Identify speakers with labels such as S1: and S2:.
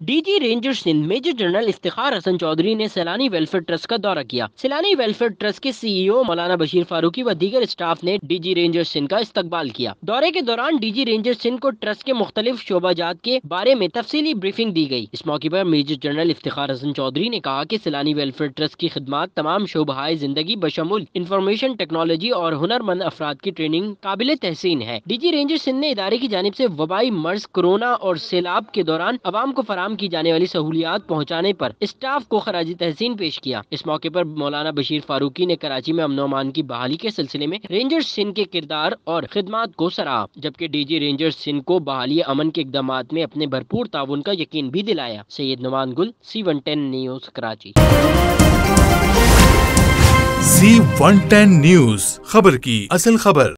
S1: DG ranger Sindh major general Iftar Hasan Chaudhry ने सैलानी welfare trust का दौरा किया। सैलानी वेलफेयर ट्रस्ट के सीईओ मौलाना बशीर फारूकी व दीगर स्टाफ ने डीजी रेंजर सिंध का इस्तकबाल किया। दौरे के दौरान डीजी रेंजर सिंध को ट्रस्ट के मुख्तलिफ़ शोबाजात के बारे में तफसीली ब्रीफिंग दी गई। इस मौके पर मेजर जनरल इफ्तार हसन चौधरी ने कहा की सैलानी वेलफेयर ट्रस्ट की खदमात तमाम शोबाए ज़िंदगी बशमुल इंफॉर्मेशन टेक्नोलॉजी और हुनरमंद अफराद की ट्रेनिंग काबिल तहसीन है। डीजी रेंजर सिंध ने इदारे की जानब ऐसी वबाई मर्ज कोरोना और सैलाब के दौरान आवाम को फराम की जाने वाली सहूलियात पहुँचाने पर स्टाफ को खराजी तहसीन पेश किया। इस मौके पर मौलाना बशीर फारूकी ने कराची में अमन की बहाली के सिलसिले में रेंजर सिंह के किरदार और खिदमत को सराहा, जबकि डीजी रेंजर सिंह को बहाली अमन के इकदाम में अपने भरपूर ताउन का यकीन भी दिलाया। Syed Noman Gul C one ten news Karachi.
S2: C one ten news खबर की असल खबर।